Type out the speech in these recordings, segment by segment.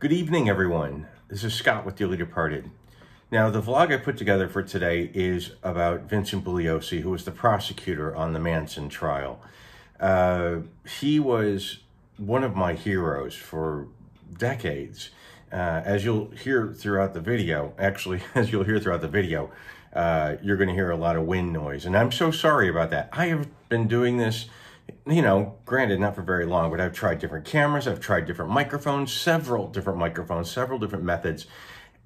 Good evening, everyone. This is Scott with Dearly Departed. Now, the vlog I put together for today is about Vincent Bugliosi, who was the prosecutor on the Manson trial. Uh, he was one of my heroes for decades. Uh, as you'll hear throughout the video, actually, as you'll hear throughout the video, uh, you're going to hear a lot of wind noise. And I'm so sorry about that. I have been doing this you know, granted, not for very long, but I've tried different cameras, I've tried different microphones, several different microphones, several different methods,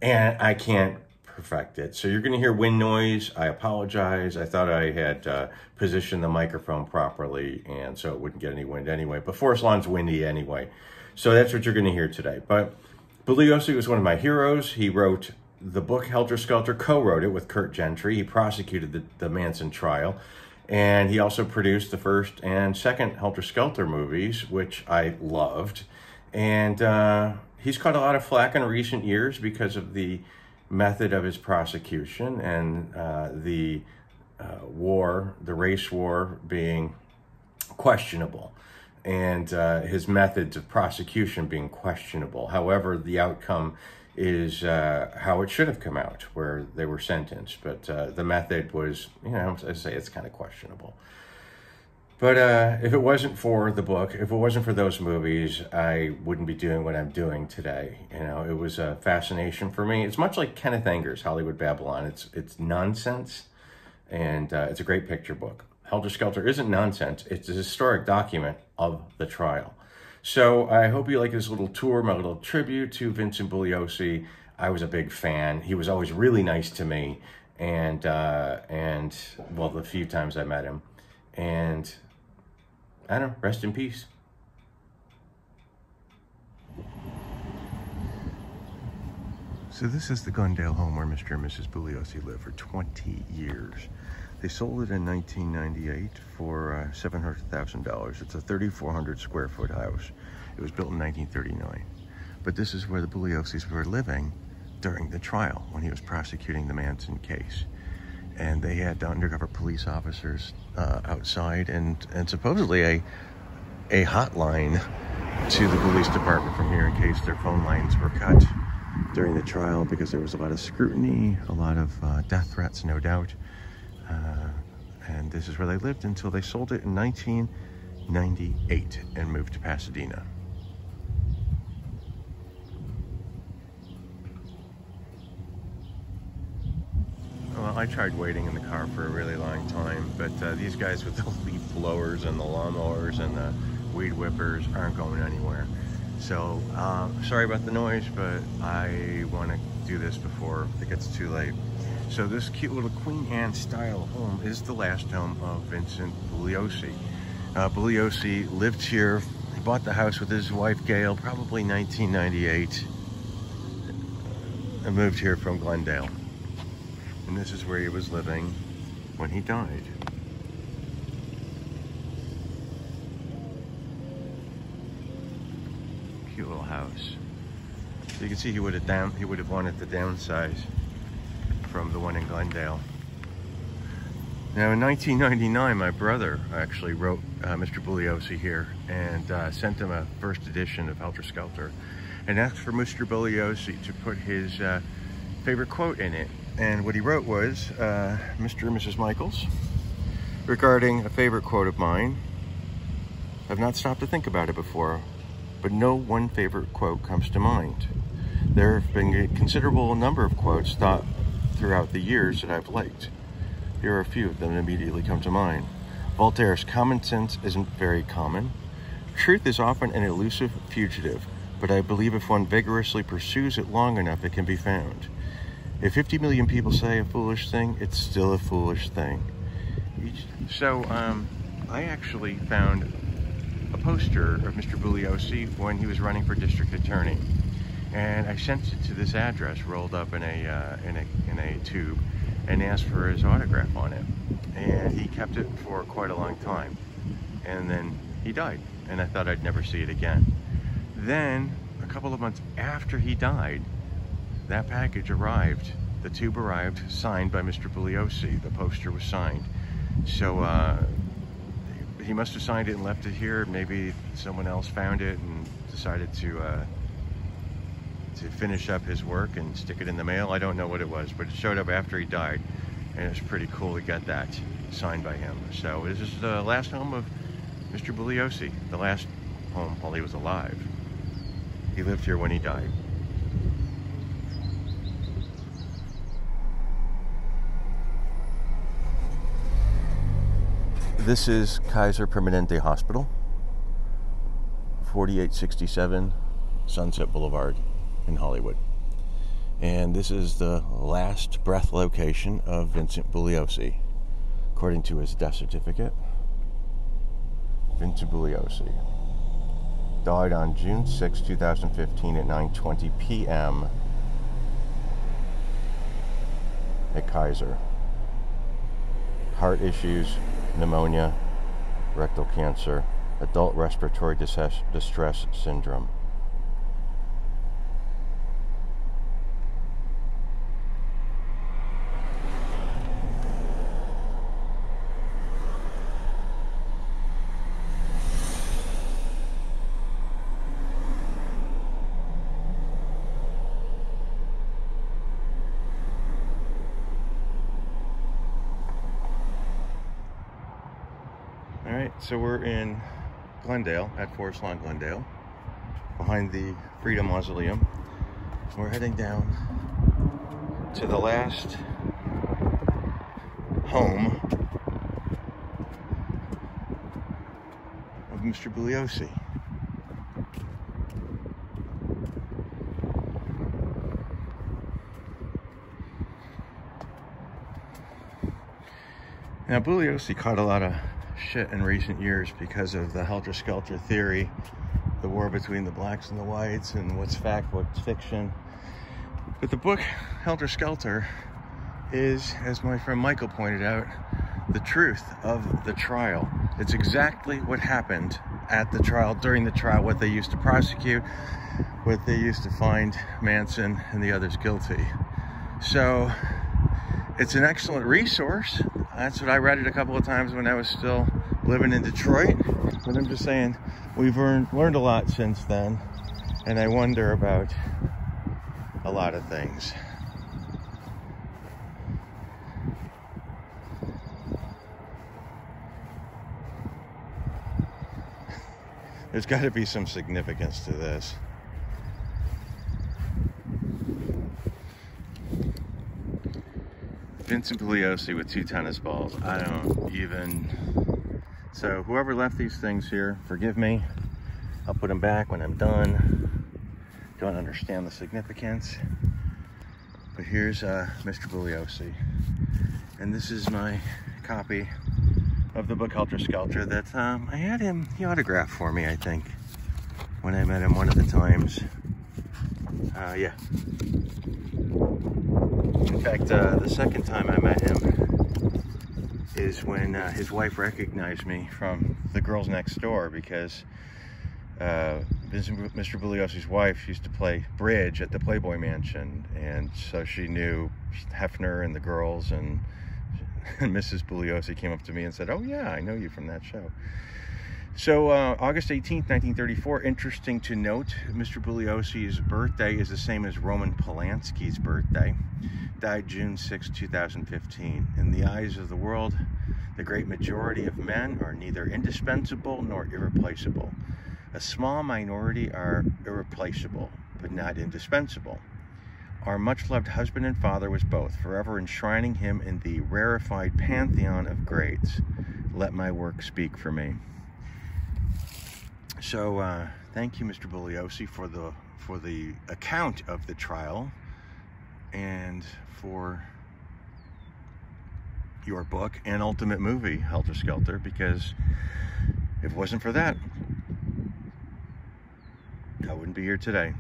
and I can't perfect it. So you're going to hear wind noise. I apologize. I thought I had uh, positioned the microphone properly, and so it wouldn't get any wind anyway. But Forest Lawn's windy anyway. So that's what you're going to hear today. But Bugliosi was one of my heroes. He wrote the book Helter Skelter, co-wrote it with Curt Gentry. He prosecuted the, the Manson trial. And he also produced the first and second Helter Skelter movies, which I loved. And uh, he's caught a lot of flack in recent years because of the method of his prosecution and uh, the uh, war, the race war, being questionable and uh, his methods of prosecution being questionable. However, the outcome is uh, how it should have come out, where they were sentenced. But uh, the method was, you know, I say it's kind of questionable. But uh, if it wasn't for the book, if it wasn't for those movies, I wouldn't be doing what I'm doing today. You know, it was a fascination for me. It's much like Kenneth Anger's Hollywood Babylon. It's it's nonsense, and uh, it's a great picture book. Helter Skelter isn't nonsense. It's a historic document of the trial. So I hope you like this little tour, my little tribute to Vincent Bugliosi. I was a big fan. He was always really nice to me, and uh, and well, the few times I met him, and I don't know. Rest in peace. So this is the Glendale home where Mr. and Mrs. Bugliosi lived for 20 years. They sold it in 1998 for uh, $700,000. It's a 3,400 square foot house. It was built in 1939. But this is where the Bugliosis were living during the trial when he was prosecuting the Manson case. And they had undercover police officers uh, outside and, and supposedly a, a hotline to the police department from here in case their phone lines were cut during the trial because there was a lot of scrutiny, a lot of uh, death threats, no doubt. Uh, and this is where they lived until they sold it in 1998 and moved to Pasadena. Well, I tried waiting in the car for a really long time, but uh, these guys with the leaf blowers and the lawnmowers and the weed whippers aren't going anywhere. So, uh, sorry about the noise, but I want to do this before it gets too late. So this cute little Queen Anne style home is the last home of Vincent Bugliosi. Uh, Bugliosi lived here, he bought the house with his wife Gail, probably 1998, and moved here from Glendale. And this is where he was living when he died. Cute little house. So you can see he would have down he would have wanted to downsize from the one in Glendale. Now in 1999, my brother actually wrote uh, Mr. Bugliosi here and uh, sent him a first edition of Helter Skelter and asked for Mr. Bugliosi to put his uh, favorite quote in it. And what he wrote was, uh, Mr. and Mrs. Michaels, regarding a favorite quote of mine, I've not stopped to think about it before, but no one favorite quote comes to mind. There have been a considerable number of quotes thought throughout the years that I've liked. Here are a few of them that immediately come to mind. Voltaire's common sense isn't very common. Truth is often an elusive fugitive, but I believe if one vigorously pursues it long enough, it can be found. If 50 million people say a foolish thing, it's still a foolish thing. So, um, I actually found a poster of Mr. Bugliosi when he was running for district attorney and I sent it to this address rolled up in a, uh, in a, in a tube and asked for his autograph on it. And he kept it for quite a long time. And then he died, and I thought I'd never see it again. Then, a couple of months after he died, that package arrived. The tube arrived, signed by Mr. Bugliosi. The poster was signed. So uh, he must have signed it and left it here. Maybe someone else found it and decided to uh, to finish up his work and stick it in the mail. I don't know what it was, but it showed up after he died. And it's pretty cool he got that signed by him. So this is the last home of Mr. Bugliosi, the last home while he was alive. He lived here when he died. This is Kaiser Permanente Hospital, 4867 Sunset Boulevard in Hollywood. And this is the last breath location of Vincent Bugliosi, according to his death certificate. Vincent Bugliosi died on June 6, 2015 at 9.20 p.m. at Kaiser. Heart issues, pneumonia, rectal cancer, adult respiratory distress syndrome. So we're in Glendale, at Forest Lawn, Glendale, behind the Freedom Mausoleum. We're heading down to the last home of Mr. Bugliosi. Now, Bugliosi caught a lot of shit in recent years because of the helter-skelter theory, the war between the blacks and the whites, and what's fact, what's fiction. But the book Helter Skelter is, as my friend Michael pointed out, the truth of the trial. It's exactly what happened at the trial, during the trial, what they used to prosecute, what they used to find Manson and the others guilty. So it's an excellent resource. That's what I read it a couple of times when I was still living in Detroit. But I'm just saying, we've learned, learned a lot since then. And I wonder about a lot of things. There's got to be some significance to this. Vincent Bugliosi with two tennis balls. I don't even... So whoever left these things here, forgive me. I'll put them back when I'm done. Don't understand the significance. But here's uh, Mr. Bugliosi. And this is my copy of the book Helter Skelter that um, I had him, he autographed for me, I think, when I met him one of the times. Uh, yeah, in fact, uh, the second time I met him is when uh, his wife recognized me from the girls next door because uh, Mr. Bugliosi's wife used to play bridge at the Playboy Mansion, and so she knew Hefner and the girls, and, and Mrs. Bugliosi came up to me and said, "Oh yeah, I know you from that show." So uh, August 18th, 1934, interesting to note, Mr. Bugliosi's birthday is the same as Roman Polanski's birthday. Died June 6, 2015. In the eyes of the world, the great majority of men are neither indispensable nor irreplaceable. A small minority are irreplaceable, but not indispensable. Our much-loved husband and father was both, forever enshrining him in the rarefied pantheon of greats. Let my work speak for me. So uh, thank you, Mr. Bugliosi, for the for the account of the trial and for your book and ultimate movie, Helter Skelter, because if it wasn't for that, I wouldn't be here today.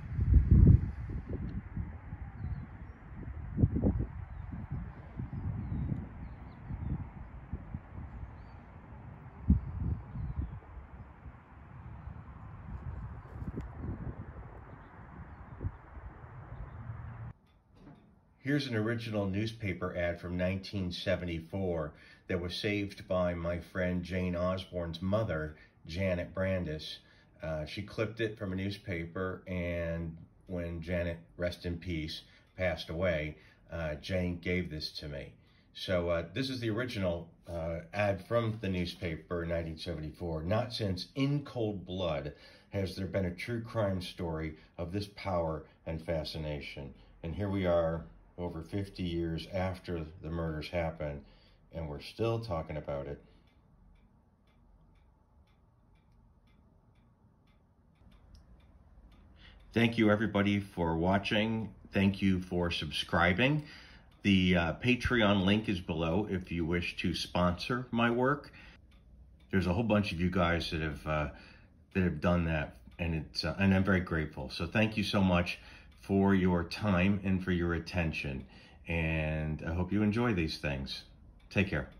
Here's an original newspaper ad from 1974 that was saved by my friend Jane Osborne's mother, Janet Brandis. Uh, she clipped it from a newspaper, and when Janet, rest in peace, passed away, uh, Jane gave this to me. So uh, this is the original uh, ad from the newspaper in 1974. Not since In Cold Blood has there been a true crime story of this power and fascination. And here we are over 50 years after the murders happened, and we're still talking about it. Thank you, everybody, for watching. Thank you for subscribing. The uh, Patreon link is below if you wish to sponsor my work. There's a whole bunch of you guys that have uh, that have done that, and it's uh, and I'm very grateful. So thank you so much for your time and for your attention. And I hope you enjoy these things. Take care.